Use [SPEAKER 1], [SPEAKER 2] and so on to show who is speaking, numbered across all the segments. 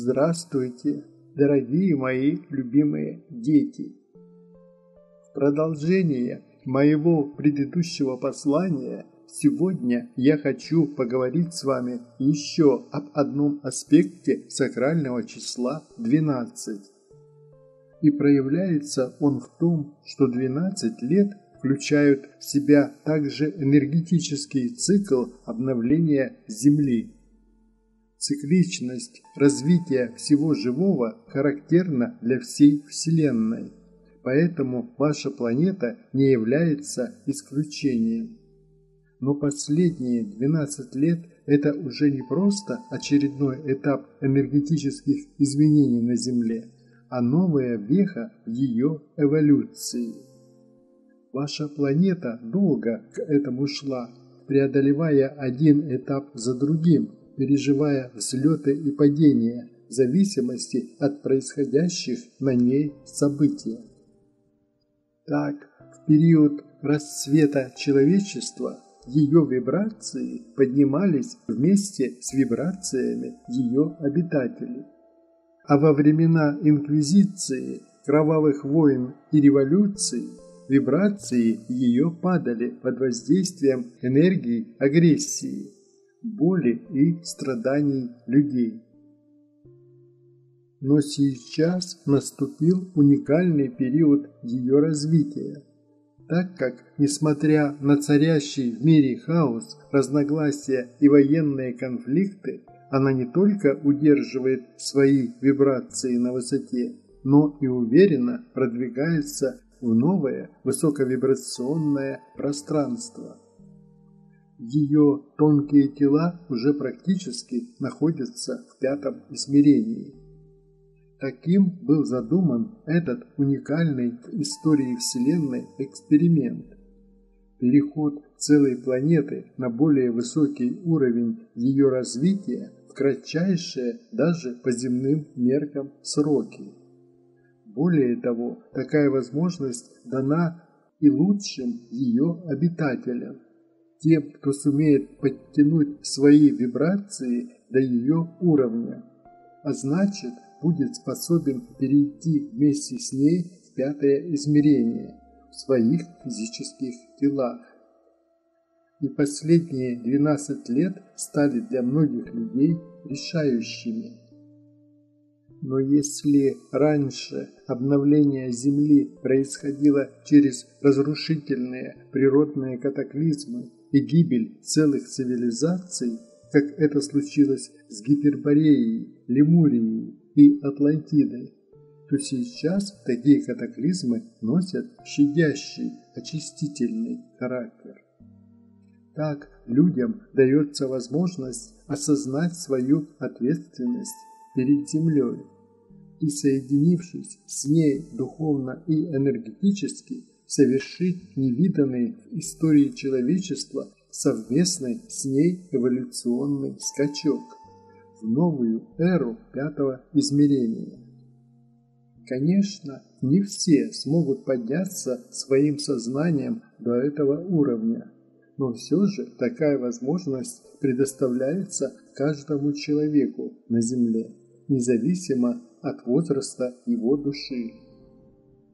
[SPEAKER 1] Здравствуйте, дорогие мои любимые дети! В продолжение моего предыдущего послания сегодня я хочу поговорить с вами еще об одном аспекте сакрального числа 12. И проявляется он в том, что 12 лет включают в себя также энергетический цикл обновления Земли. Цикличность развития всего живого характерна для всей Вселенной, поэтому ваша планета не является исключением. Но последние 12 лет – это уже не просто очередной этап энергетических изменений на Земле, а новая веха в ее эволюции. Ваша планета долго к этому шла, преодолевая один этап за другим – переживая взлеты и падения в зависимости от происходящих на ней событий. Так, в период расцвета человечества ее вибрации поднимались вместе с вибрациями ее обитателей. А во времена Инквизиции, кровавых войн и революций вибрации ее падали под воздействием энергии агрессии – боли и страданий людей. Но сейчас наступил уникальный период ее развития, так как, несмотря на царящий в мире хаос, разногласия и военные конфликты, она не только удерживает свои вибрации на высоте, но и уверенно продвигается в новое высоковибрационное пространство – ее тонкие тела уже практически находятся в пятом измерении. Таким был задуман этот уникальный в истории Вселенной эксперимент. Переход целой планеты на более высокий уровень ее развития в кратчайшие даже по земным меркам сроки. Более того, такая возможность дана и лучшим ее обитателям тем, кто сумеет подтянуть свои вибрации до ее уровня, а значит, будет способен перейти вместе с ней в пятое измерение в своих физических телах. И последние 12 лет стали для многих людей решающими. Но если раньше обновление Земли происходило через разрушительные природные катаклизмы и гибель целых цивилизаций, как это случилось с Гипербореей, Лемурией и Атлантидой, то сейчас такие катаклизмы носят щадящий, очистительный характер. Так людям дается возможность осознать свою ответственность перед Землей и, соединившись с ней духовно и энергетически, совершить невиданный в истории человечества совместный с ней эволюционный скачок в новую эру пятого измерения. Конечно, не все смогут подняться своим сознанием до этого уровня, но все же такая возможность предоставляется каждому человеку на Земле, независимо от возраста его души.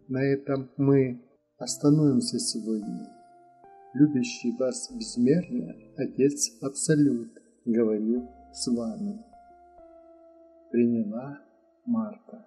[SPEAKER 1] На этом мы Остановимся сегодня. Любящий вас безмерно Отец Абсолют говорил с вами. Приняла Марта.